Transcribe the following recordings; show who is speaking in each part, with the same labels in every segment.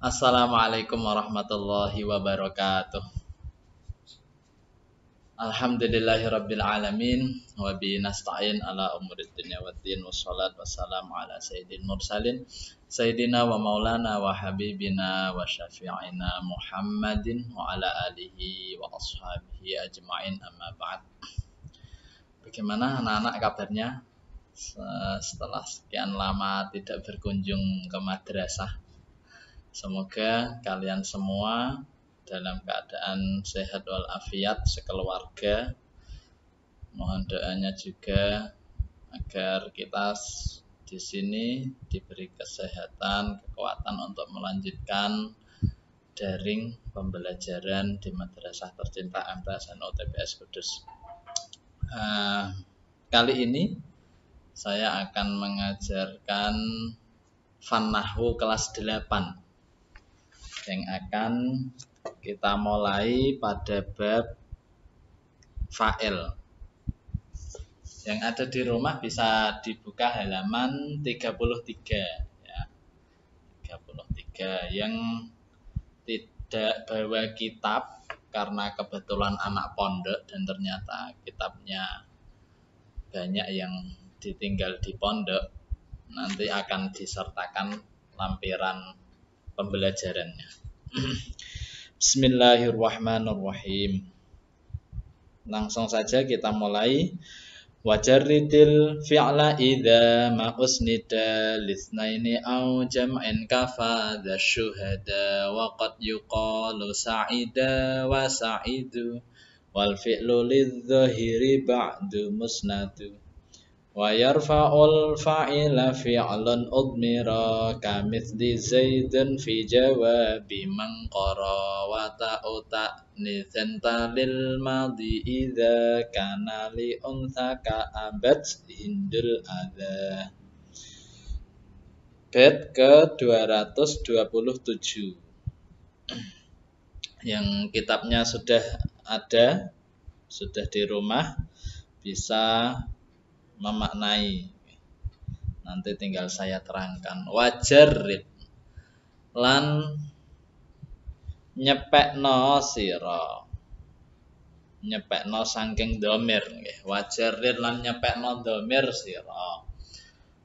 Speaker 1: Assalamualaikum warahmatullahi wabarakatuh. Alhamdulillahirabbil alamin wa bi nasta'in ala umurid dunya waddin wassalat wassalamu ala sayyidil mursalin sayyidina wa maulana wa habibina wa syafi'ina Muhammadin wa ala alihi wa ashabihi ajma'in amma ba'd. Bagaimana anak-anak kabarnya? Setelah sekian lama tidak berkunjung ke madrasah Semoga kalian semua dalam keadaan sehat walafiat sekeluarga. Mohon doanya juga agar kita di sini diberi kesehatan, kekuatan untuk melanjutkan daring pembelajaran di Madrasah Tercinta MTS dan OTPS Kudus. Uh, kali ini saya akan mengajarkan Fanahu kelas 8 yang akan kita mulai pada bab fa'il. Yang ada di rumah bisa dibuka halaman 33 ya. 33 yang tidak bawa kitab karena kebetulan anak pondok dan ternyata kitabnya banyak yang ditinggal di pondok nanti akan disertakan lampiran pembelajarannya. Bismillahirrahmanirrahim. Langsung saja kita mulai. Wajarridil fi'la idza ma usnida lisnaini au jam'in kafa syuhada wa qad yuqalu sa'ida wa sa'idu wal fi'lu lidh-dhahiri ba'du musnadu kamithli zaidun fi jawabi man qara wa ta'u ta'nithan talil madhi idza kana li untha ka abad hindul adha. Bed ke 227 yang kitabnya sudah ada sudah di rumah bisa memaknai. Nanti tinggal saya terangkan. Wajar lan nyepekno sira. Nyepekno saking domir nggih. Wajar lan nyepekno domir sira.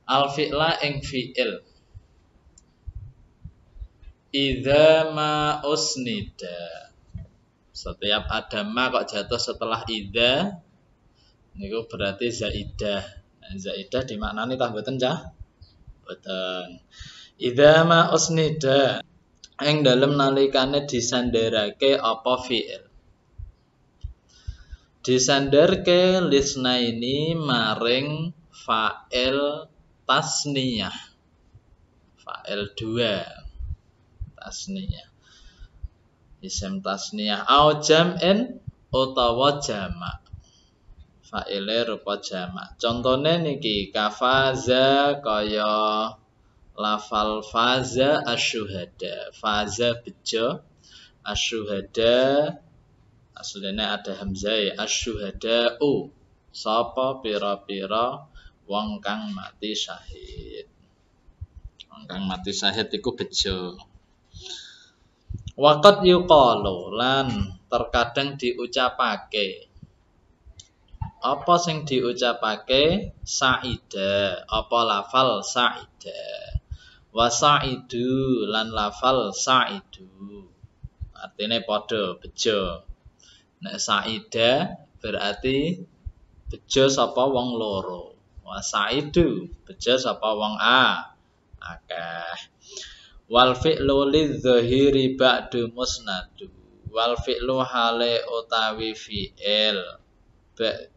Speaker 1: Al fi'la ing fi'il. Idza ma usnida. Setiap ada ma kok jatuh setelah idza niku berarti zaidah. Zaidah dimaknani tah boten cah? Boten. Idza ma usnida ing dalem nalikane disandarake apa fi'il. Disandarke lisna ini maring fa'il tasniyah. Fa'il dua tasniyah. Isim tasniyah au jam'in utawa jamak faile rupa jamak. Contone niki kafaza kaya lafal faza asyuhada. Faza bejo asyuhada aslinya ada hamzah asyuhada u. Sapa pira-pira wong kang mati syahid. Wong kang mati syahid iku bejo. Waqat yuqalu lan terkadang diucapake apa sing diucapake? Saida. Apa lafal? Saida. Wa saidu lan lafal saidu. Artinya padha bejo. Nek saida berarti bejo sapa wong loro. Wa saidu bejo sapa wong a. Akeh. Wal fi'lu lidzahiri ba'du musnadu. Wal fi'lu hale utawi fi'il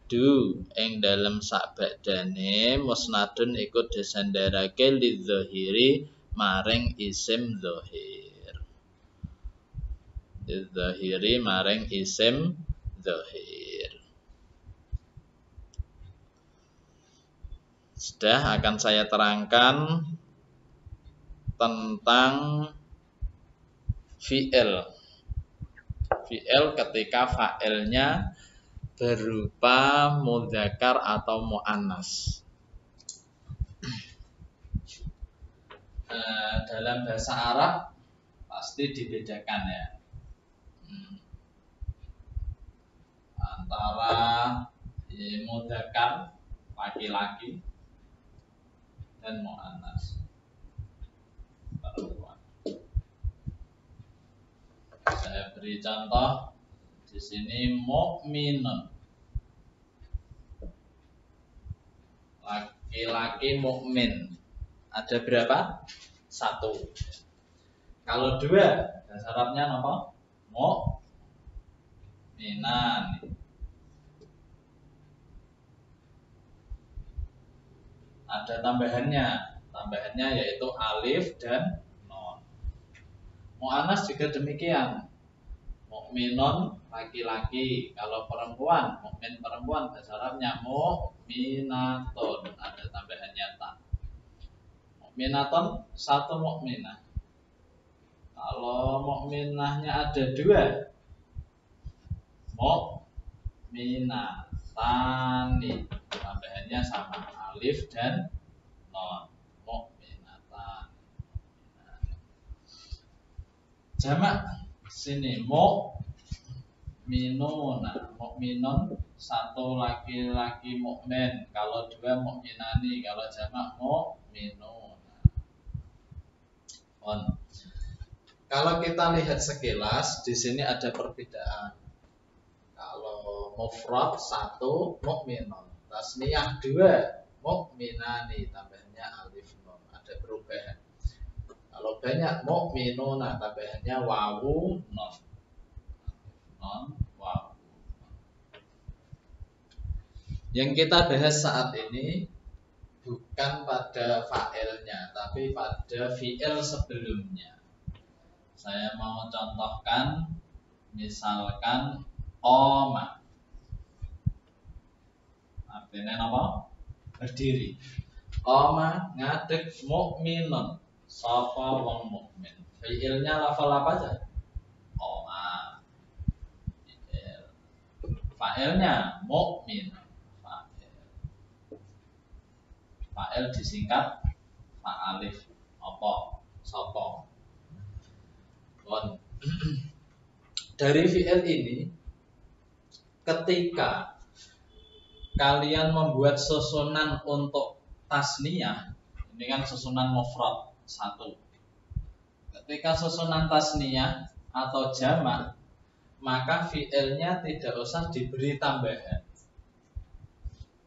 Speaker 1: ba'du ing dalem sakbadane musnadun iku disandarake lidzahiri maring isim zahir. Lidzahiri maring isim zahir. Sudah akan saya terangkan tentang fi'il. Fi'il ketika fa'ilnya berupa mudzakkar atau muannas. Uh, dalam bahasa Arab pasti dibedakan ya hmm. antara ya, mudakar laki-laki dan mu'anas perempuan saya beri contoh di sini mukminun. Laki-laki mukmin. Ada berapa? Satu. Kalau dua bahasa Arabnya apa? Mukminan. Ada tambahannya. Tambahannya yaitu alif dan non mu'anas juga demikian mukminon laki-laki. Kalau perempuan mukmin perempuan bahasa Arabnya mukminaton ada tambahannya ta mukminaton satu mukminah. Kalau mukminahnya ada dua mukminatani. Tambahannya sama alif dan non. Mukminatan jamak sini mu minuna mukminun satu laki-laki mukmin kalau dua mukminani kalau jamak mukminuna on. Kalau kita lihat sekilas di sini ada perbedaan. Kalau mufrad satu mukminun tasniyah dua mukminani tambahnya alif nun ada perubahan kalau banyak mukminuna tambahnya wawu non. Non wawu. Yang kita bahas saat ini bukan pada fa'ilnya tapi pada fi'il sebelumnya. Saya mau contohkan misalkan oma. Artinya apa? Berdiri. Oma ngadeg mukminun. Sapa wong mukmin. Fiilnya lafal apa aja? Oma. Fiil. Failnya mukmin. Fa'il. Fa'il disingkat fa'alif. Apa? Sapa. Bon. Dari fiil ini ketika kalian membuat susunan untuk tasniyah, ini kan susunan mufrad satu. Ketika susunan tasniyah atau jamak, maka fiilnya tidak usah diberi tambahan.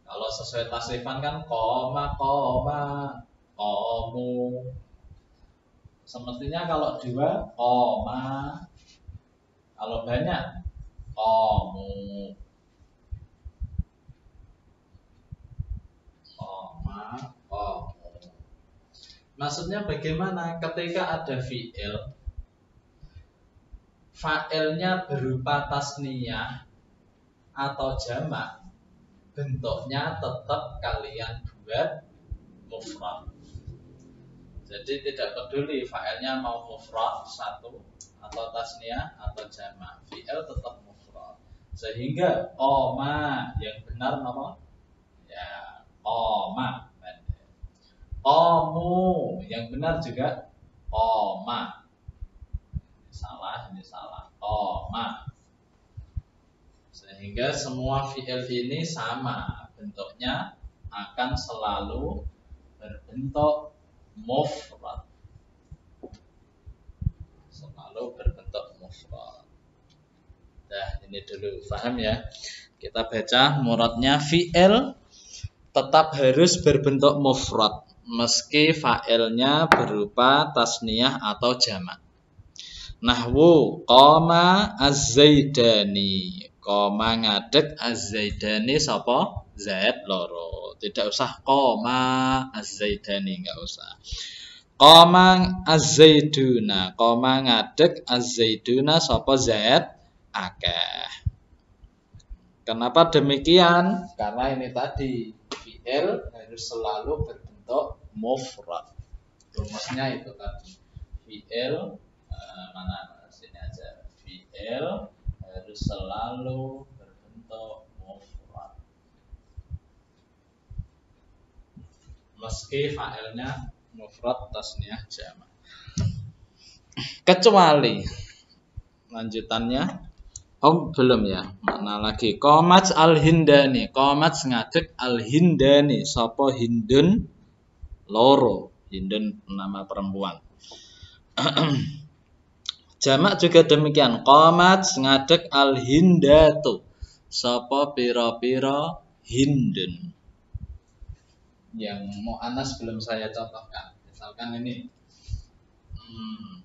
Speaker 1: Kalau sesuai tasrifan kan koma, koma, komu. Semestinya kalau dua koma, kalau banyak komu. oh. Maksudnya bagaimana ketika ada fi'il Fa'ilnya berupa tasniyah atau jamak Bentuknya tetap kalian buat mufrad. Jadi tidak peduli fa'ilnya mau mufrad satu Atau tasniyah atau jamak. Fi'il tetap mufrad. Sehingga oma yang benar nama Ya oma Omu yang benar juga oma. Salah, ini salah. Oma. Sehingga semua fi'il ini sama bentuknya akan selalu berbentuk mufrad. Selalu berbentuk mufrad. Nah, ini dulu, paham ya? Kita baca muradnya fi'il tetap harus berbentuk mufrad meski fa'ilnya berupa tasniyah atau jamak. Nahwu qama az-zaidani. Qama ngadeg az-zaidani sapa? Zaid loro. Tidak usah qama az-zaidani, enggak usah. Qama az-zaiduna. Qama ngadeg az-zaiduna sapa Zaid akeh. Kenapa demikian? Karena ini tadi fi'il harus selalu berbentuk mufrad. Rumusnya itu tadi fi'il uh, mana sini aja? Fi'il harus selalu berbentuk mufrad. Meski fa'ilnya mufrad tasniah jamak kecuali lanjutannya oh belum ya. Mana lagi. Komat al hindani komat ngadek al hindani sopo hindun loro hindun nama perempuan. Jamak juga demikian. Komat ngadek al hindatu sopo piro piro hindun yang mau anas belum saya contohkan. Misalkan ini hmm,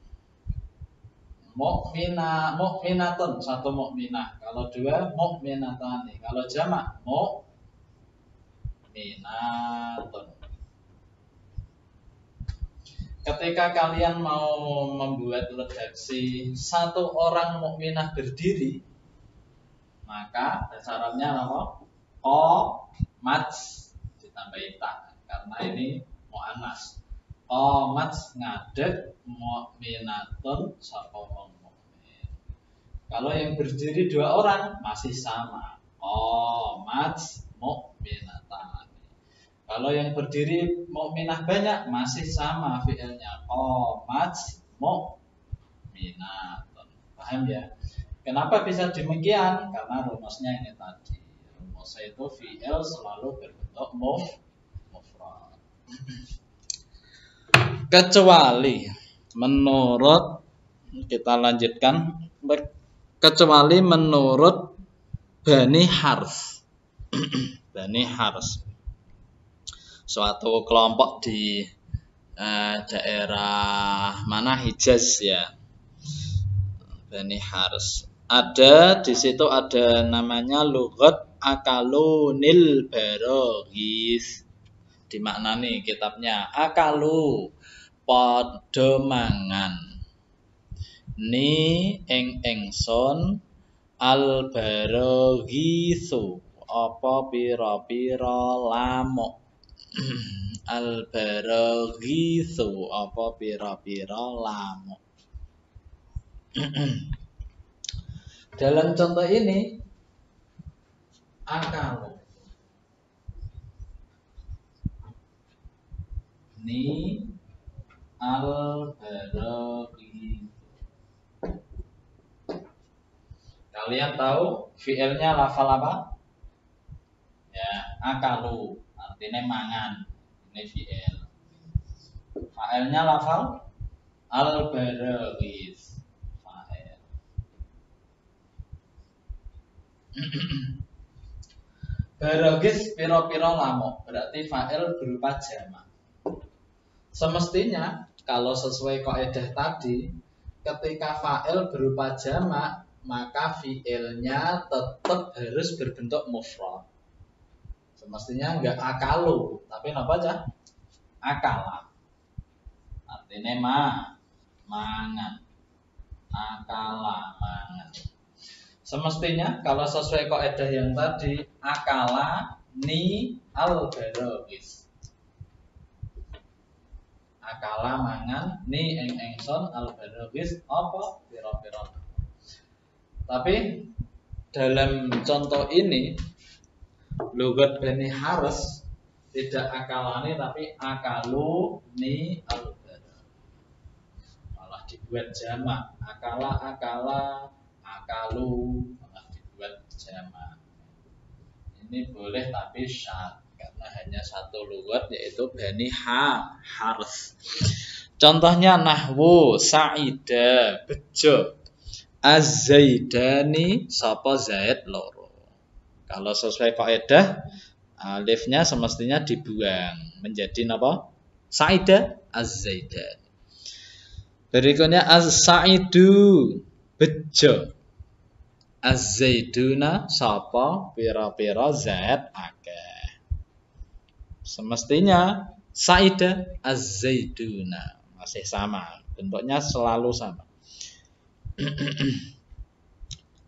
Speaker 1: mukmina mukminatun satu mukminah kalau dua mukminatani. Kalau jamak mukminatun ketika kalian mau membuat redaksi satu orang mukminah berdiri maka syaratnya apa o mat ditambah tak karena ini muannas Qomat ngadeg mukminatun sapa wong. Kalau yang berdiri dua orang masih sama. Qomat mukminatan. Kalau yang berdiri mukminah banyak masih sama fiilnya. Qomat mukminatun. Paham ya? Kenapa bisa demikian? Karena rumusnya ini tadi. Rumusnya itu fiil selalu berbentuk mufrad kecuali menurut kita lanjutkan kecuali menurut Bani Harf Bani Harf suatu kelompok di eh, daerah mana? Hijaz ya. Bani Harf ada di situ ada namanya lugat akalunil barogis dimaknani kitabnya akalu padha mangan ni ing ingsun al baraghisu apa pira-pira lamuk al baraghisu apa pira-pira lamuk. Dalam contoh ini akal. Ni al baraqi Kalian tahu fiilnya lafal apa? Ya, akalu artinya mangan. Ini fiil. Fa'ilnya lafal al baraqis Fa'il. Baragis piro-piro lamuk berarti fa'il berupa jamak. Semestinya kalau sesuai kaidah tadi, ketika fa'il berupa jamak, maka fi'ilnya tetap harus berbentuk mufrad. Semestinya enggak akalu, tapi apa aja? Akala. Artinya ma, mangan. Akala, mangan. Semestinya kalau sesuai kaidah yang tadi, akala ni al barogis akala mangan ni eng engson al barogis apa piro-piro. Tapi dalam contoh ini logat Bani harus tidak akalani tapi akalu ni al malah dibuat jamak. Akala akala akalu. Malah dibuat jamak. Ini boleh tapi syarat karena hanya satu lugat yaitu bani ha harf. Contohnya nahwu saida bejo. Az-zaidani sapa zaid loro. Kalau sesuai kaidah alifnya semestinya dibuang menjadi apa? Saida az-zaidan. Berikutnya az-saidu bejo. Az-zaiduna sapa pira-pira zaid akeh. Semestinya Saida Az-Zaiduna masih sama, bentuknya selalu sama.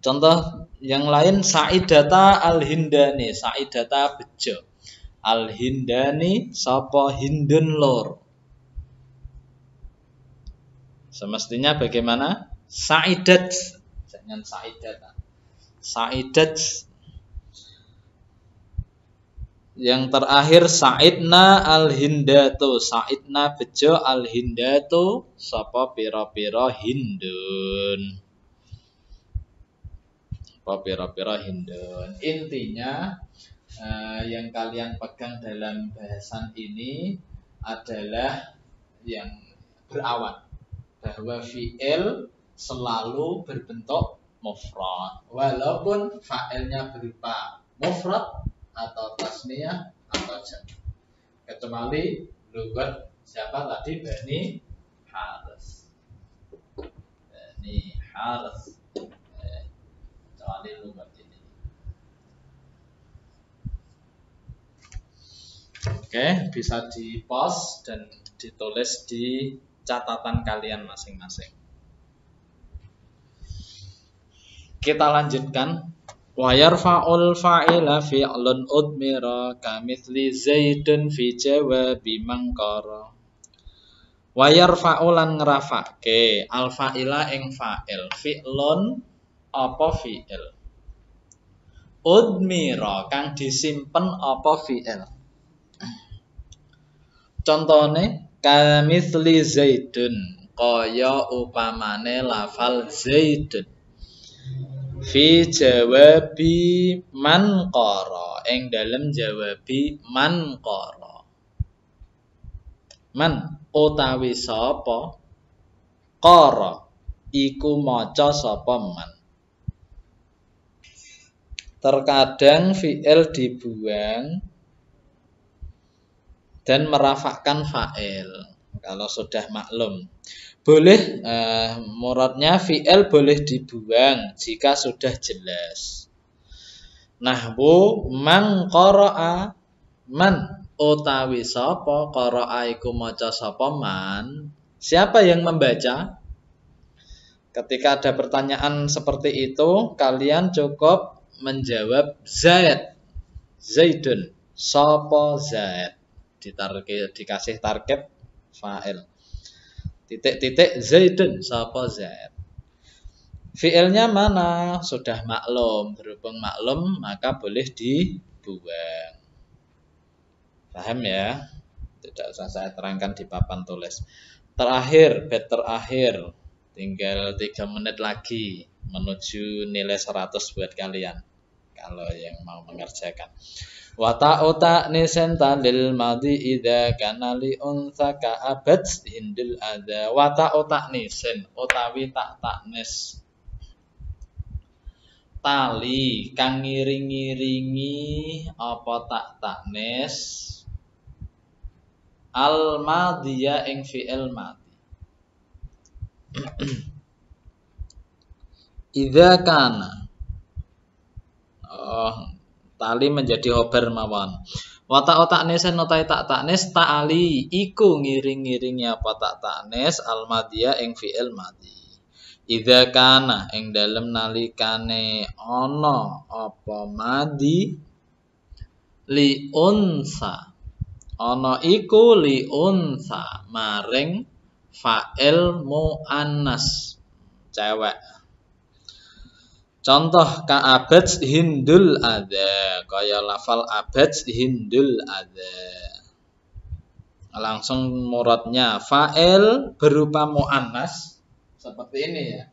Speaker 1: Contoh yang lain Saidata Al-Hindani, Saidata Bejo. Al-Hindani sapa Hindun lor. Semestinya bagaimana? Saidat jangan Saidat. Saidat Yang terakhir Sa'idna al-Hindatu. Sa'idna bejo al-Hindatu sapa pira-pira Hindun. Apa pira-pira Hindun. Intinya eh, yang kalian pegang dalam bahasan ini adalah yang berawan bahwa fi'il selalu berbentuk mufrad walaupun fa'ilnya berupa mufrad atau tasniyah atau jam. Kecuali lugat siapa tadi Bani Haris. Bani Haris. Kecuali lugat ini. Oke, bisa di post dan ditulis di catatan kalian masing-masing. Kita lanjutkan Wa yarfa'ul fa'ila fi'lun udmira kamithli zaidun fi jawabi mangkara. Wa yarfa'ulan ngrafake al fa'ila ing fa'il fi'lun apa fi'il. Udmira kang disimpen apa fi'il. Contone kamithli zaidun kaya upamane lafal zaidun fi jawabi man qara ing dalem jawabi man qara man utawi sapa qara iku maca sapa man terkadang fi'il dibuang dan merafakkan fa'il kalau sudah maklum boleh uh, muradnya fi'il boleh dibuang jika sudah jelas. Nahwu man qara'a man utawi sapa qara'a iku maca sapa man. Siapa yang membaca? Ketika ada pertanyaan seperti itu, kalian cukup menjawab Zaid. Zaidun. Sapa Zaid. Ditarke, dikasih target fa'il titik-titik Zaidun sapa Zaid. Fiilnya mana? Sudah maklum. Berhubung maklum, maka boleh dibuang. Paham ya? Tidak usah saya terangkan di papan tulis. Terakhir, bed terakhir. Tinggal 3 menit lagi menuju nilai 100 buat kalian. Kalau yang mau mengerjakan. Wa ta'u ta'nisan talil madhi idza kana li unsa ka abad hindul adza. Wa ta'u ta'nisan utawi tak taknis. Tali kang ngiring-ngiringi apa tak taknis al madhiya ing fi'il. Idza kana Oh, tali menjadi hober mawon otak nesen notai tak taknes ta'ali iku ngiring-ngiringi apa tak taknes almadia ing fi'il madi. Idza kana ing dalem nalikane ana apa madi li unsa ana iku li unsa maring fa'il muannas cewek Contoh ka abad hindul ada kaya lafal abad hindul ada. Langsung muradnya fa'il berupa muannas seperti ini ya.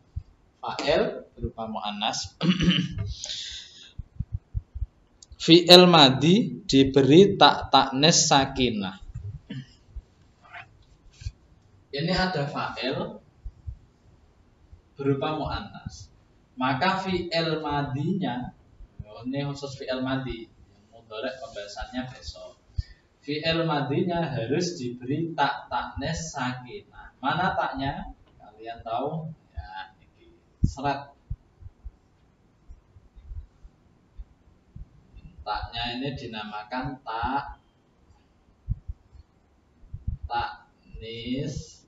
Speaker 1: Fa'il berupa muannas. Fi'il madi diberi tak taknes sakinah. Ini ada fa'il berupa muannas. Maka fi'il madinya ini khusus fi'il madi. Mudorek pembahasannya besok. Fi'il madinya harus diberi tak taknes sakinah. Mana taknya? Kalian tahu? Ya ini serat. Taknya ini dinamakan tak taknis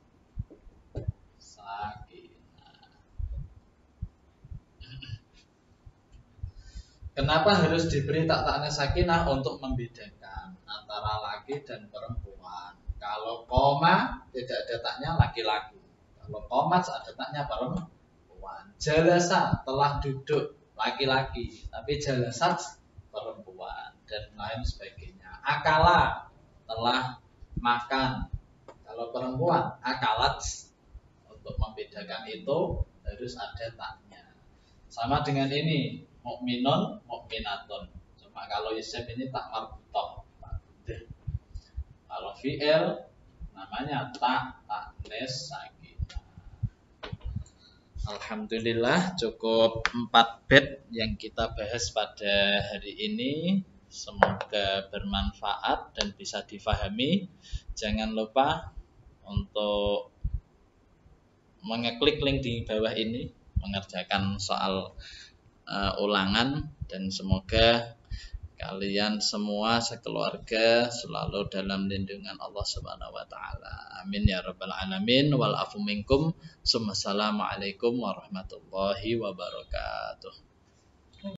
Speaker 1: Kenapa harus diberi tak taknya sakinah untuk membedakan antara laki dan perempuan? Kalau koma tidak ada taknya laki-laki. Kalau koma ada taknya perempuan. Jalasa telah duduk laki-laki, tapi jalasa perempuan dan lain sebagainya. akala telah makan. Kalau perempuan akalat untuk membedakan itu harus ada taknya. Sama dengan ini mukminun mukminatun. Cuma kalau isim ini tak marbutoh. Kalau fi'il namanya tak taknes. Alhamdulillah cukup empat bed yang kita bahas pada hari ini. Semoga bermanfaat dan bisa difahami. Jangan lupa untuk mengeklik link di bawah ini mengerjakan soal uh, ulangan dan semoga kalian semua sekeluarga selalu dalam lindungan Allah Subhanahu wa taala. Amin ya rabbal alamin wal afu minkum. Assalamualaikum warahmatullahi wabarakatuh.